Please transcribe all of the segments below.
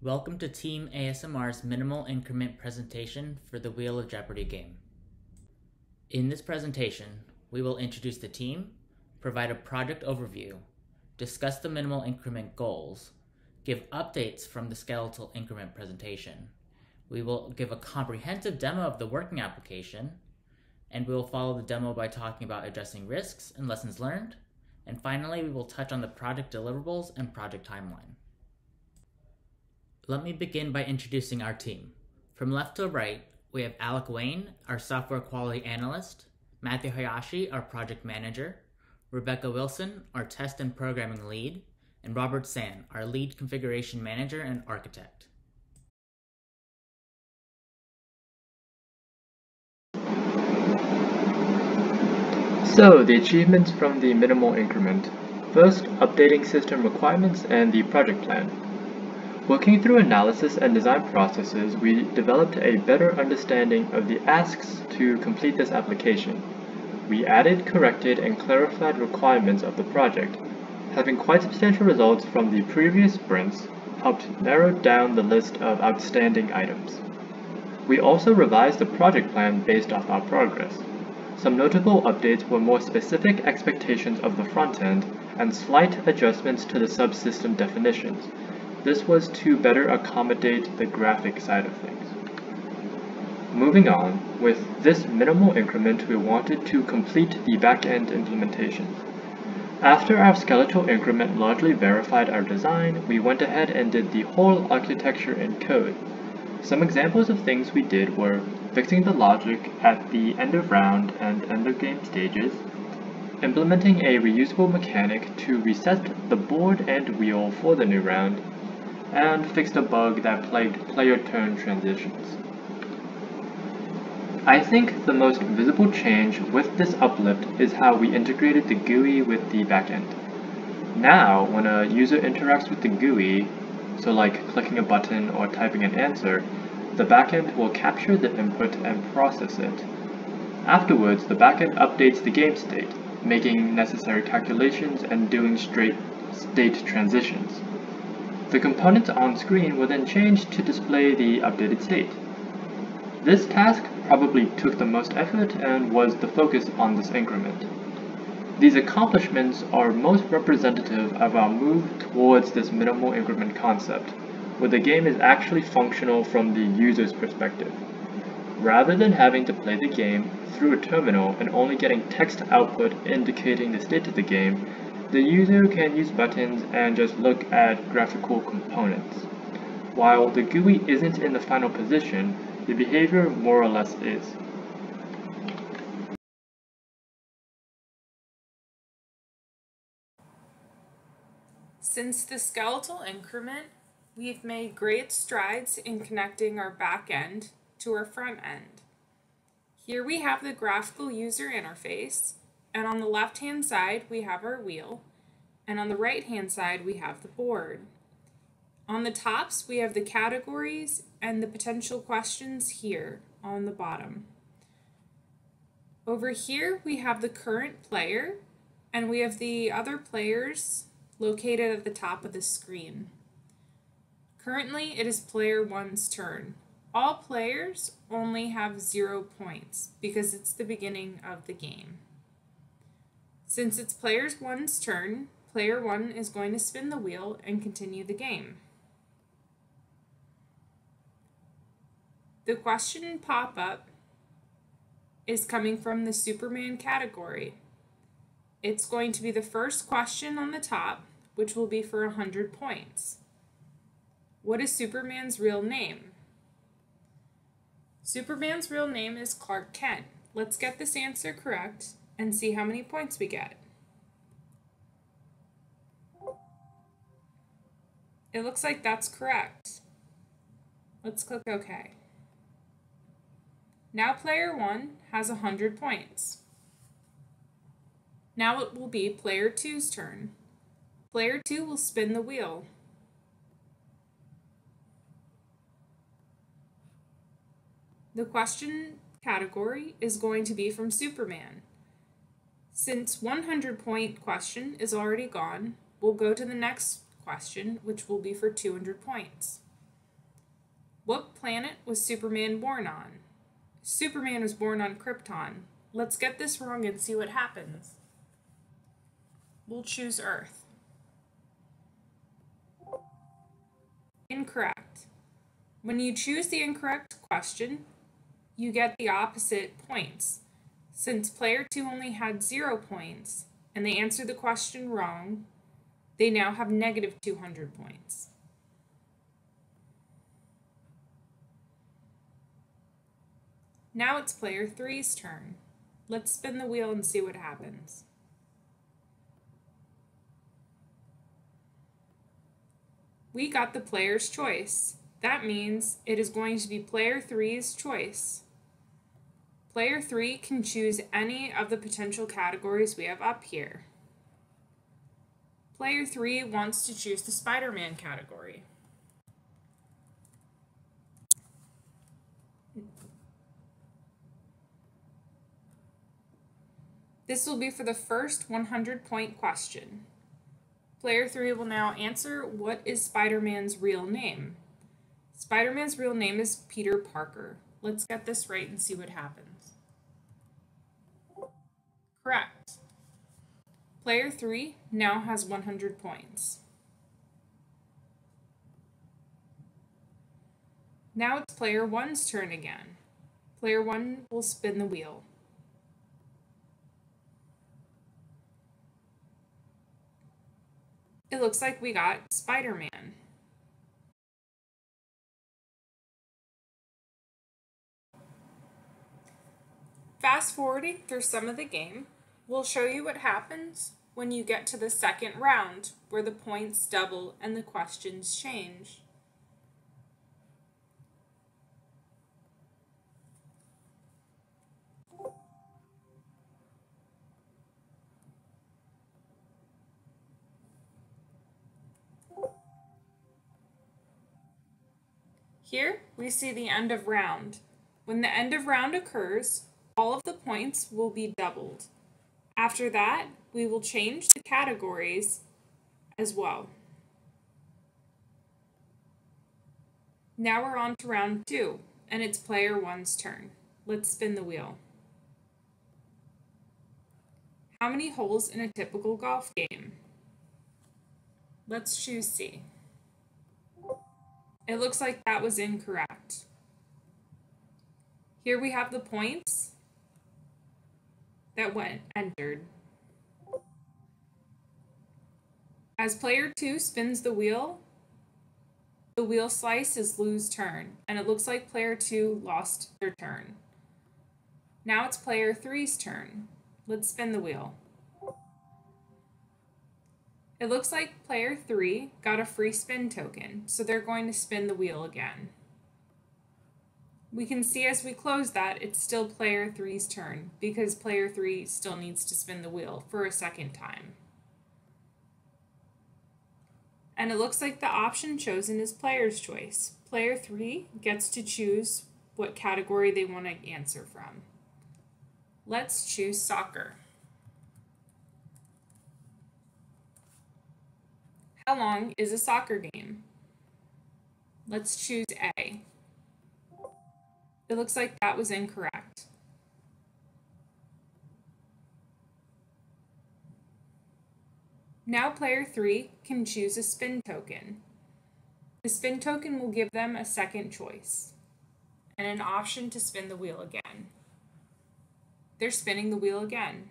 Welcome to Team ASMR's minimal increment presentation for the Wheel of Jeopardy game. In this presentation, we will introduce the team, provide a project overview, discuss the minimal increment goals, give updates from the skeletal increment presentation. We will give a comprehensive demo of the working application, and we will follow the demo by talking about addressing risks and lessons learned. And finally, we will touch on the project deliverables and project timeline. Let me begin by introducing our team. From left to right, we have Alec Wayne, our software quality analyst, Matthew Hayashi, our project manager, Rebecca Wilson, our test and programming lead, and Robert San, our lead configuration manager and architect. So, the achievements from the minimal increment. First, updating system requirements and the project plan. Working through analysis and design processes, we developed a better understanding of the asks to complete this application. We added, corrected, and clarified requirements of the project. Having quite substantial results from the previous sprints helped narrow down the list of outstanding items. We also revised the project plan based off our progress. Some notable updates were more specific expectations of the front end and slight adjustments to the subsystem definitions. This was to better accommodate the graphic side of things. Moving on, with this minimal increment we wanted to complete the back-end implementation. After our skeletal increment largely verified our design, we went ahead and did the whole architecture in code. Some examples of things we did were fixing the logic at the end of round and end of game stages, implementing a reusable mechanic to reset the board and wheel for the new round, and fixed a bug that plagued player turn transitions. I think the most visible change with this uplift is how we integrated the GUI with the backend. Now, when a user interacts with the GUI, so like clicking a button or typing an answer, the backend will capture the input and process it. Afterwards, the backend updates the game state, making necessary calculations and doing straight state transitions. The components on screen will then change to display the updated state. This task probably took the most effort and was the focus on this increment. These accomplishments are most representative of our move towards this minimal increment concept, where the game is actually functional from the user's perspective. Rather than having to play the game through a terminal and only getting text output indicating the state of the game, the user can use buttons and just look at graphical components. While the GUI isn't in the final position, the behavior more or less is. Since the skeletal increment, we've made great strides in connecting our back end to our front end. Here we have the graphical user interface, and on the left hand side we have our wheel, and on the right hand side we have the board. On the tops we have the categories and the potential questions here on the bottom. Over here we have the current player, and we have the other players located at the top of the screen. Currently, it is player one's turn. All players only have zero points because it's the beginning of the game. Since it's player one's turn, player one is going to spin the wheel and continue the game. The question pop-up is coming from the Superman category. It's going to be the first question on the top, which will be for 100 points. What is Superman's real name? Superman's real name is Clark Kent. Let's get this answer correct and see how many points we get. It looks like that's correct. Let's click OK. Now player 1 has 100 points. Now it will be player 2's turn. Player 2 will spin the wheel. The question category is going to be from Superman. Since 100 point question is already gone, we'll go to the next question, which will be for 200 points. What planet was Superman born on? Superman was born on Krypton. Let's get this wrong and see what happens. We'll choose Earth. Incorrect. When you choose the incorrect question, you get the opposite points. Since player 2 only had 0 points, and they answered the question wrong, they now have negative 200 points. Now it's player 3's turn. Let's spin the wheel and see what happens. We got the player's choice. That means it is going to be player 3's choice. Player 3 can choose any of the potential categories we have up here. Player 3 wants to choose the Spider-Man category. This will be for the first 100 point question. Player 3 will now answer what is Spider-Man's real name? Spider-Man's real name is Peter Parker. Let's get this right and see what happens. Correct. Player 3 now has 100 points. Now it's player 1's turn again. Player 1 will spin the wheel. It looks like we got Spider-Man. Fast forwarding through some of the game, we'll show you what happens when you get to the second round, where the points double and the questions change. Here we see the end of round. When the end of round occurs, all of the points will be doubled. After that, we will change the categories as well. Now we're on to round two, and it's player one's turn. Let's spin the wheel. How many holes in a typical golf game? Let's choose C. It looks like that was incorrect. Here we have the points that went entered. As player 2 spins the wheel, the wheel slice is lose turn, and it looks like player 2 lost their turn. Now it's player 3's turn. Let's spin the wheel. It looks like player 3 got a free spin token, so they're going to spin the wheel again. We can see as we close that it's still player 3's turn, because player 3 still needs to spin the wheel for a second time. And it looks like the option chosen is player's choice. Player 3 gets to choose what category they want to answer from. Let's choose soccer. How long is a soccer game? Let's choose A. It looks like that was incorrect. Now player 3 can choose a spin token. The spin token will give them a second choice and an option to spin the wheel again. They're spinning the wheel again.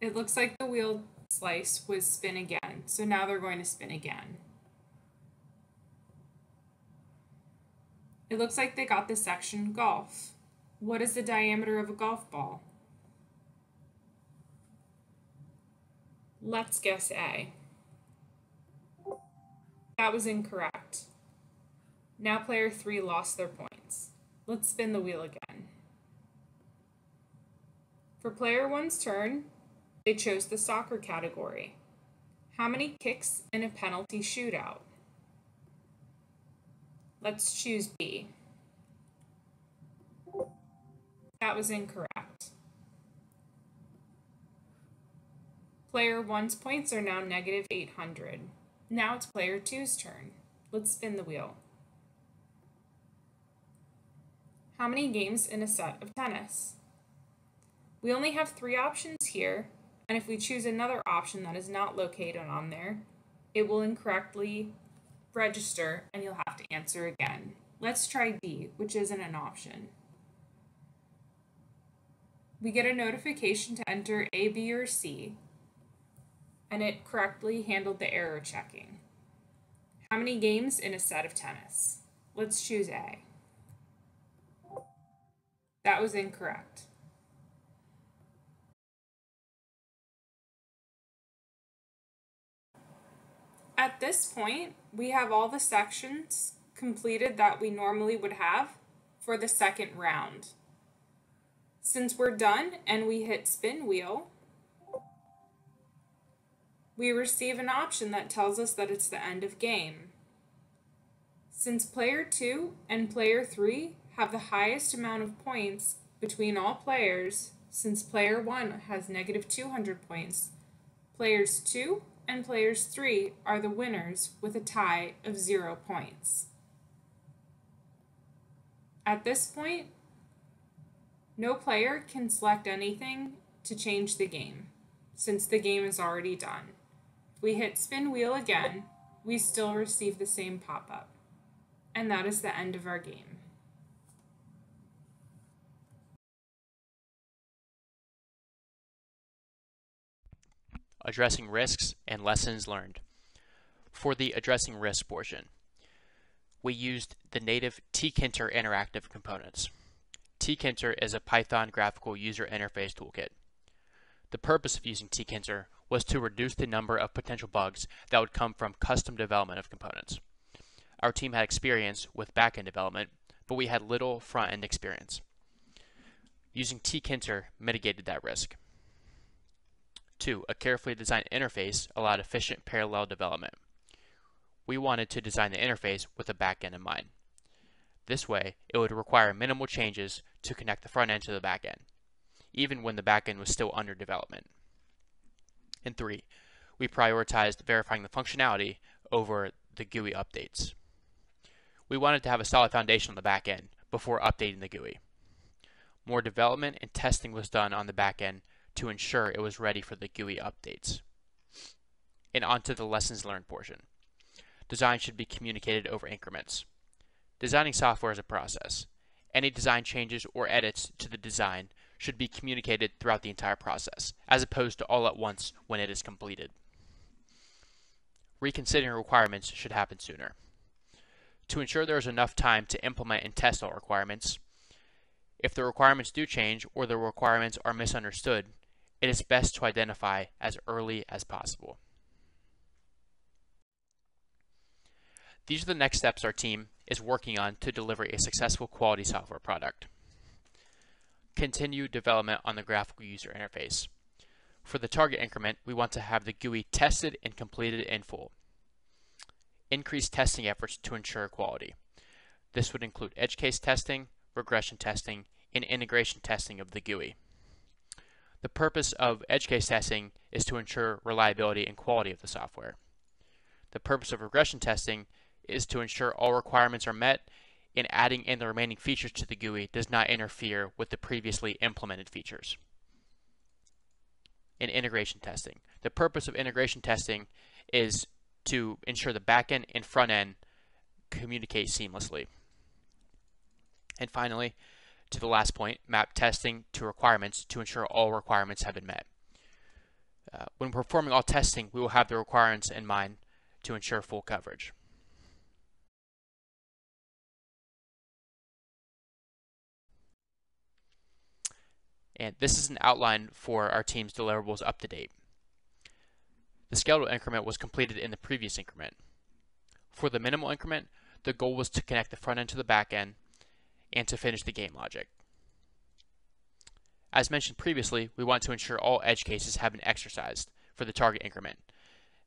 It looks like the wheel slice was spin again, so now they're going to spin again. It looks like they got the section golf. What is the diameter of a golf ball? Let's guess A. That was incorrect. Now player 3 lost their points. Let's spin the wheel again. For player 1's turn, they chose the soccer category. How many kicks in a penalty shootout? Let's choose B. That was incorrect. Player 1's points are now negative 800. Now it's player two's turn. Let's spin the wheel. How many games in a set of tennis? We only have three options here, and if we choose another option that is not located on there, it will incorrectly register and you'll have to answer again. Let's try D, which isn't an option. We get a notification to enter A, B, or C, and it correctly handled the error checking. How many games in a set of tennis? Let's choose A. That was incorrect. At this point, we have all the sections completed that we normally would have for the second round. Since we're done and we hit spin wheel, we receive an option that tells us that it's the end of game. Since player 2 and player 3 have the highest amount of points between all players, since player 1 has negative 200 points, players 2 and players 3 are the winners with a tie of 0 points. At this point, no player can select anything to change the game, since the game is already done. If we hit spin wheel again, we still receive the same pop-up. And that is the end of our game. Addressing risks and lessons learned. For the addressing risk portion, we used the native tkinter interactive components. tkinter is a Python graphical user interface toolkit. The purpose of using tkinter was to reduce the number of potential bugs that would come from custom development of components. Our team had experience with backend development, but we had little front-end experience. Using tkinter mitigated that risk. Two, a carefully designed interface allowed efficient parallel development. We wanted to design the interface with the backend in mind. This way, it would require minimal changes to connect the front end to the backend, even when the backend was still under development. And three, we prioritized verifying the functionality over the GUI updates. We wanted to have a solid foundation on the backend before updating the GUI. More development and testing was done on the backend to ensure it was ready for the GUI updates. And onto the lessons learned portion. Design should be communicated over increments. Designing software is a process. Any design changes or edits to the design should be communicated throughout the entire process, as opposed to all at once when it is completed. Reconsidering requirements should happen sooner. To ensure there is enough time to implement and test all requirements, if the requirements do change or the requirements are misunderstood, it is best to identify as early as possible. These are the next steps our team is working on to deliver a successful quality software product. Continue development on the graphical user interface. For the target increment, we want to have the GUI tested and completed in full. Increase testing efforts to ensure quality. This would include edge case testing, regression testing, and integration testing of the GUI. The purpose of edge case testing is to ensure reliability and quality of the software. The purpose of regression testing is to ensure all requirements are met and adding in the remaining features to the GUI does not interfere with the previously implemented features. In integration testing. The purpose of integration testing is to ensure the backend and front end communicate seamlessly. And finally, to the last point, map testing to requirements to ensure all requirements have been met. Uh, when performing all testing, we will have the requirements in mind to ensure full coverage. And this is an outline for our team's deliverables up to date. The skeletal increment was completed in the previous increment. For the minimal increment, the goal was to connect the front end to the back end and to finish the game logic. As mentioned previously, we want to ensure all edge cases have been exercised for the target increment.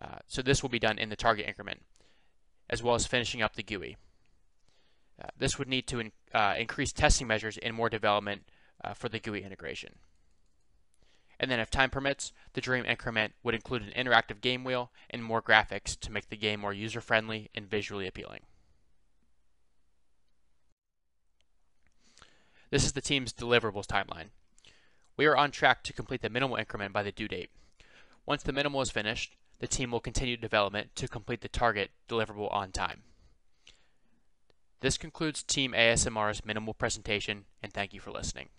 Uh, so this will be done in the target increment, as well as finishing up the GUI. Uh, this would need to in, uh, increase testing measures in more development uh, for the GUI integration. and then if time permits, the dream increment would include an interactive game wheel and more graphics to make the game more user-friendly and visually appealing. This is the team's deliverables timeline. We are on track to complete the minimal increment by the due date. Once the minimal is finished, the team will continue development to complete the target deliverable on time. This concludes Team ASMR's minimal presentation, and thank you for listening.